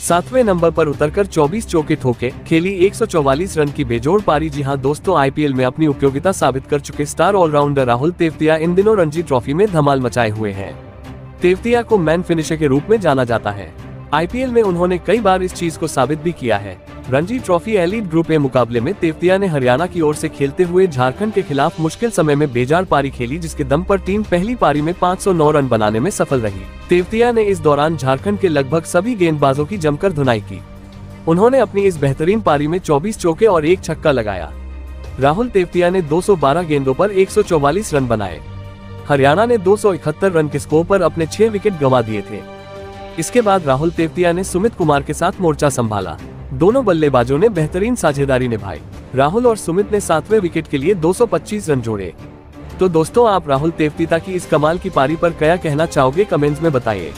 सातवें नंबर पर उतरकर 24 चौके ठोके, खेली 144 रन की बेजोड़ पारी। जी हाँ दोस्तों आईपीएल में अपनी उपयोगिता साबित कर चुके स्टार ऑलराउंडर राहुल तेवतिया इन दिनों रणजी ट्रॉफी में धमाल मचाए हुए हैं। तेवतिया को मैन फिनिशर के रूप में जाना जाता है। आईपीएल में उन्होंने कई बार इस चीज़ को साबित भी किया है। Ranji Trophy elite group A मुकाबले में तेवतिया ने हरियाणा की ओर से खेलते हुए झारखंड के खिलाफ मुश्किल समय में बेजार पारी खेली, जिसके दम पर टीम पहली पारी में 509 रन बनाने में सफल रही। तेवतिया ने इस दौरान झारखंड के लगभग सभी गेंदबाजों की जमकर धुनाई की। उन्होंने अपनी इस बेहतरीन पारी में 24 चौके और एक छक्का लगाया। राहुल तेवतिया ने 212 गेंदों पर 144 रन बनाए। हरियाणा ने 271 रन के स्कोर पर अपने छह विकेट गंवा दिए थे। इसके बाद राहुल तेवतिया ने सुमित कुमार के साथ मोर्चा संभाला। दोनों बल्लेबाजों ने बेहतरीन साझेदारी निभाई। राहुल और सुमित ने सातवें विकेट के लिए 225 रन जोड़े। तो दोस्तों, आप राहुल तेवतीता की इस कमाल की पारी पर क्या कहना चाहोगे, कमेंट्स में बताइए।